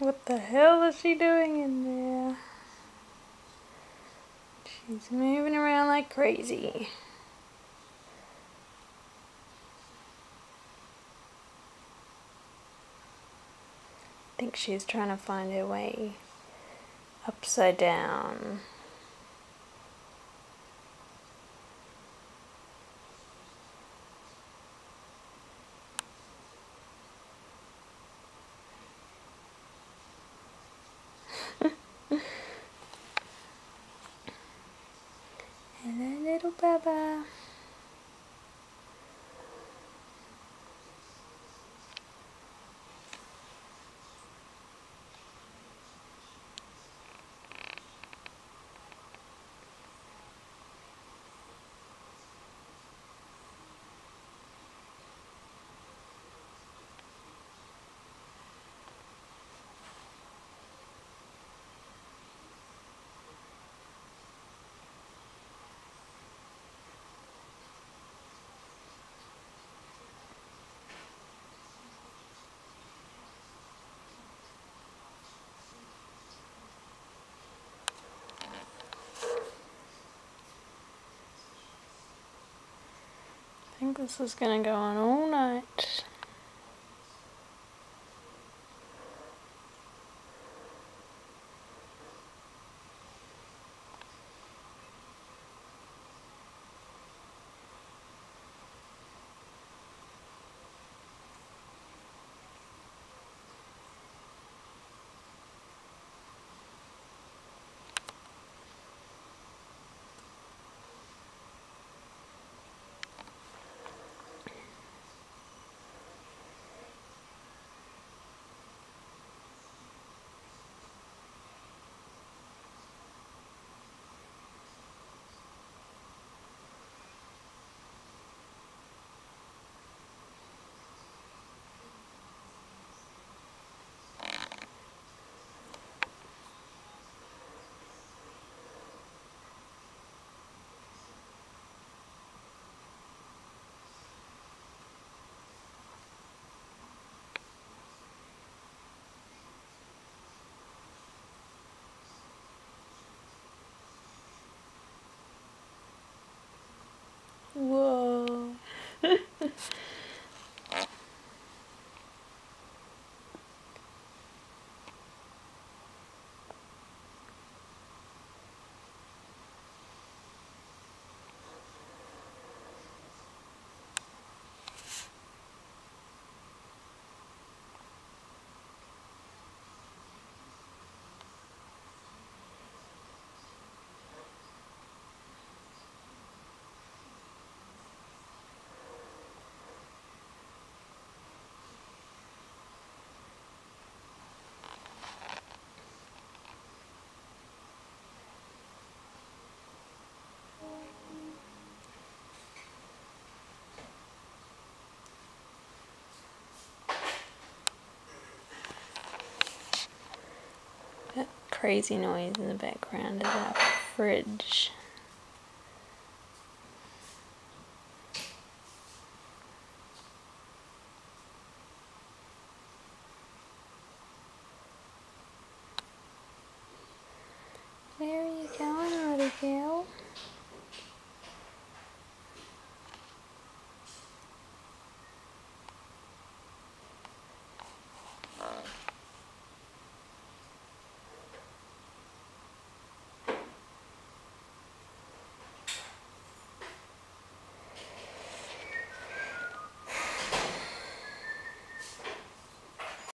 What the hell is she doing in there? She's moving around like crazy. I think she's trying to find her way upside down. Think this is gonna go on all night. Crazy noise in the background of our fridge.